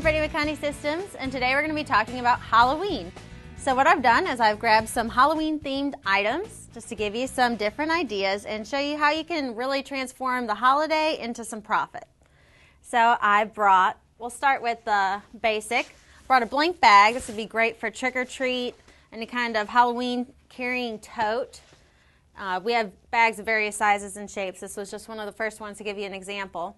I'm Brittany Systems, and today we're going to be talking about Halloween. So, what I've done is I've grabbed some Halloween themed items just to give you some different ideas and show you how you can really transform the holiday into some profit. So, I brought, we'll start with the basic. Brought a blank bag. This would be great for trick or treat, any kind of Halloween carrying tote. Uh, we have bags of various sizes and shapes. This was just one of the first ones to give you an example.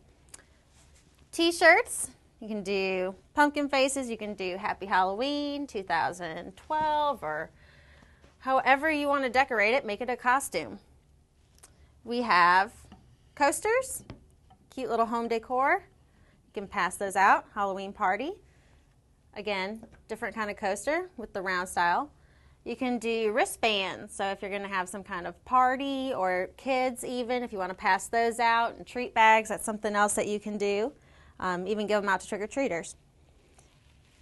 T shirts, you can do pumpkin faces, you can do Happy Halloween 2012, or however you want to decorate it, make it a costume. We have coasters, cute little home decor. You can pass those out, Halloween party. Again, different kind of coaster with the round style. You can do wristbands. So if you're going to have some kind of party or kids, even if you want to pass those out, and treat bags, that's something else that you can do. Um, even give them out to trick or treaters.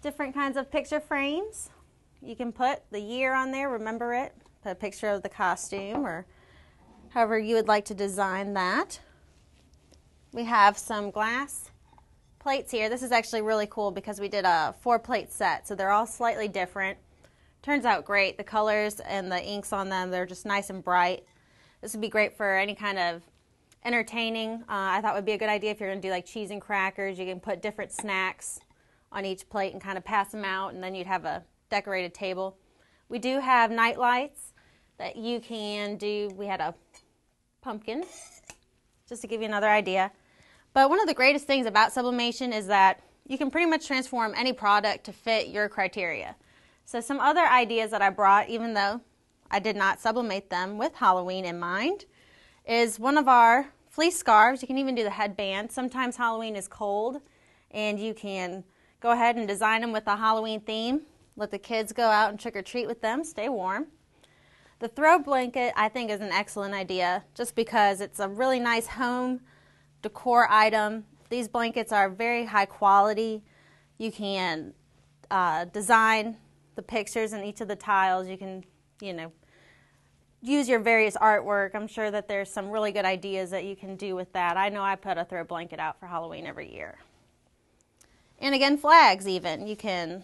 Different kinds of picture frames. You can put the year on there, remember it, put a picture of the costume or however you would like to design that. We have some glass plates here. This is actually really cool because we did a four plate set, so they're all slightly different. Turns out great. The colors and the inks on them, they're just nice and bright. This would be great for any kind of entertaining. Uh, I thought would be a good idea if you're going to do like cheese and crackers. You can put different snacks on each plate and kind of pass them out, and then you'd have a decorated table. We do have night lights that you can do. We had a pumpkin, just to give you another idea. But one of the greatest things about sublimation is that you can pretty much transform any product to fit your criteria. So, some other ideas that I brought, even though I did not sublimate them with Halloween in mind, is one of our fleece scarves. You can even do the headband. Sometimes Halloween is cold, and you can go ahead and design them with a Halloween theme. Let the kids go out and trick or treat with them, stay warm. The throw blanket, I think, is an excellent idea just because it's a really nice home decor item. These blankets are very high quality. You can uh, design the pictures in each of the tiles. You can, you know, use your various artwork. I'm sure that there's some really good ideas that you can do with that. I know I put a throw blanket out for Halloween every year. And again, flags even. You can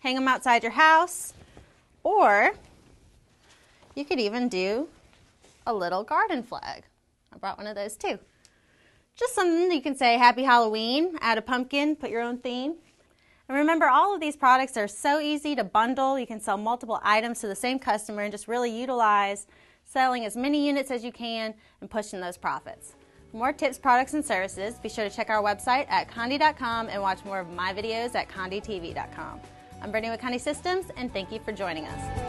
hang them outside your house, or you could even do a little garden flag. I brought one of those too. Just something you can say Happy Halloween, add a pumpkin, put your own theme. And remember, all of these products are so easy to bundle. You can sell multiple items to the same customer and just really utilize selling as many units as you can and pushing those profits. For more tips, products, and services, be sure to check our website at conde.com and watch more of my videos at condetv.com. I'm Brittany with Conde Systems, and thank you for joining us.